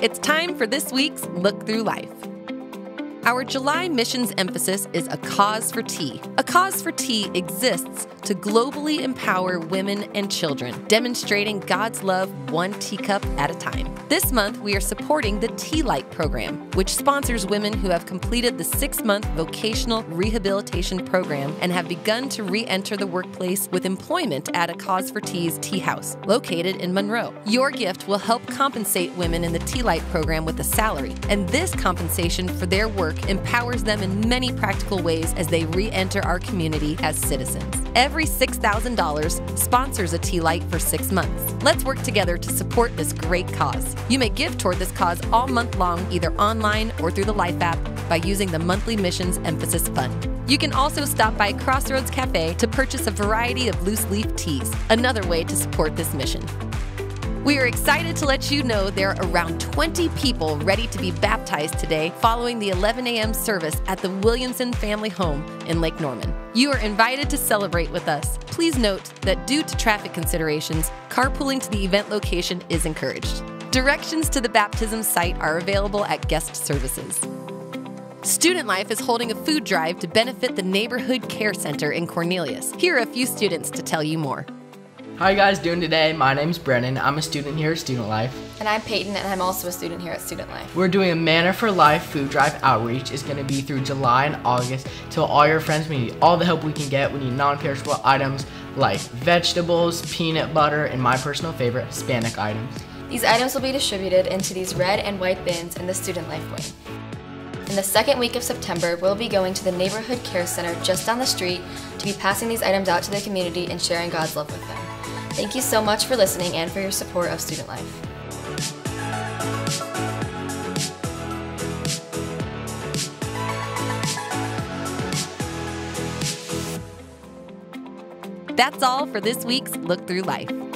It's time for this week's Look Through Life. Our July missions emphasis is a cause for tea. A cause for tea exists to globally empower women and children, demonstrating God's love one teacup at a time. This month, we are supporting the Tea Light program, which sponsors women who have completed the six month vocational rehabilitation program and have begun to re enter the workplace with employment at a Cause for Tea's Tea House, located in Monroe. Your gift will help compensate women in the Tea Light program with a salary, and this compensation for their work empowers them in many practical ways as they re enter our community as citizens. Every $6,000 sponsors a Tea Light for six months. Let's work together to support this great cause. You may give toward this cause all month long, either online or through the Life app, by using the monthly missions emphasis fund. You can also stop by Crossroads Cafe to purchase a variety of loose leaf teas, another way to support this mission. We are excited to let you know there are around 20 people ready to be baptized today following the 11 a.m. service at the Williamson Family Home in Lake Norman. You are invited to celebrate with us. Please note that due to traffic considerations, carpooling to the event location is encouraged. Directions to the baptism site are available at guest services. Student Life is holding a food drive to benefit the Neighborhood Care Center in Cornelius. Here are a few students to tell you more. How are you guys doing today? My name's Brennan. I'm a student here at Student Life. And I'm Peyton, and I'm also a student here at Student Life. We're doing a Manna for Life food drive outreach. It's going to be through July and August. Tell all your friends we need all the help we can get. We need non-perishable items like vegetables, peanut butter, and my personal favorite, Hispanic items. These items will be distributed into these red and white bins in the Student Life wing. In the second week of September, we'll be going to the Neighborhood Care Center just down the street to be passing these items out to the community and sharing God's love with them. Thank you so much for listening and for your support of Student Life. That's all for this week's Look Through Life.